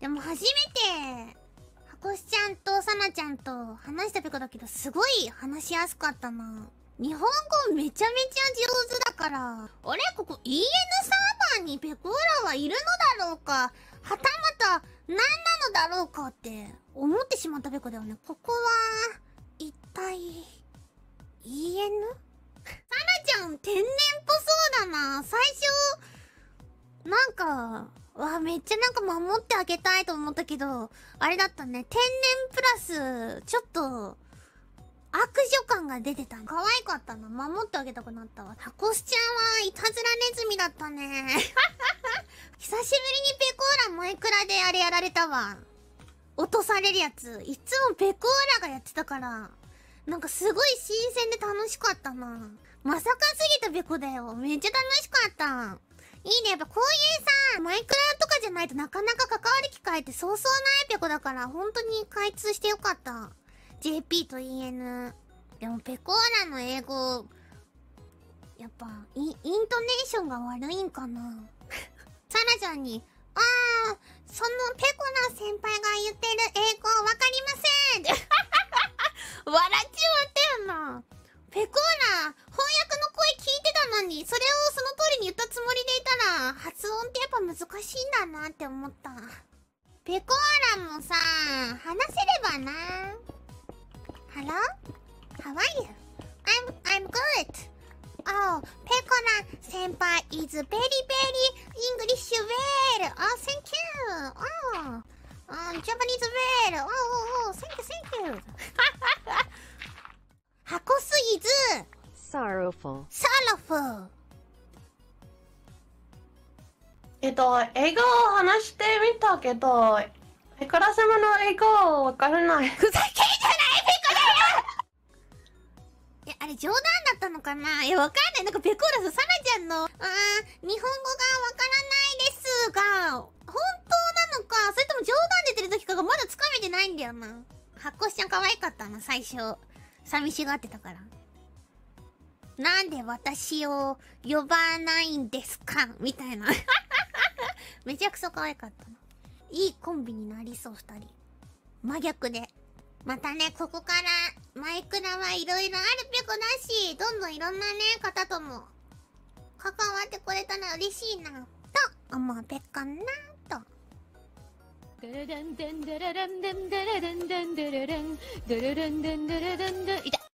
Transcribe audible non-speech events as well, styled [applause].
でも初めて、ハコシちゃんとサナちゃんと話したペコだけど、すごい話しやすかったな。日本語めちゃめちゃ上手だから、あれ？ここ EN サーバーにペコーラはいるのだろうか？はたまた何なのだろうかって思ってしまったペコだよね。ここは、一体、EN? サナちゃん天然っぽそうだな。最初、なんか、わ、めっちゃなんか守ってあげたいと思ったけど、あれだったね。天然プラス、ちょっと、悪女感が出てた。可愛かったな。守ってあげたくなったわ。タコスちゃんはいたずらネズミだったね。[laughs] 久しぶりにペコーラマイクラであれやられたわ。落とされるやつ。いつもペコーラがやってたから。なんかすごい新鮮で楽しかったな。まさかすぎたペコだよ。めっちゃ楽しかった。いいね。やっぱこういうさ、マイクラとかじゃないとなかなか関わる機会ってそうそうないペコだから、本当に開通してよかった。JP と EN。でも、ペコーラの英語、やっぱイ、イントネーションが悪いんかなサラちゃんに、あー、そのペコな先輩が言ってる英語わかりません [laughs] 笑発音ってやっぱ難しいんだなって思った。ペコーラもさ、話せればな。Hello? How are you? I'm I'm good. Oh, Pekona senpai is very very English well. Oh, thank you. Oh, um, Japanese well. Oh, oh, oh, thank you, thank you. Hakosu is sorrowful. Sorrowful. えっと、英語を話してみたけど、いくら様の英語わからない。ふざけんじゃないえ、[laughs] あれ冗談だったのかな？いや、わかんない。なんかペコラス、サナちゃんの、あー、日本語がわからないですが、本当なのか、それとも冗談出てる時かがまだつかめてないんだよな。発酵しちゃん可愛かったな、最初。寂しがってたから。なんで私を呼ばないんですか？みたいなめちゃくそ可愛かったな。いいコンビになりそう、二人。真逆で。またね、ここからマイクラはいろいろあるぴょこだし、どんどんいろんなね、方とも関わってくれたら嬉しいな、と思うぺっかな、と。ドゥルルンドゥンドゥルルンドゥンドゥルルンドゥンドゥルルンドゥルルンドゥンドゥルルンドゥンいた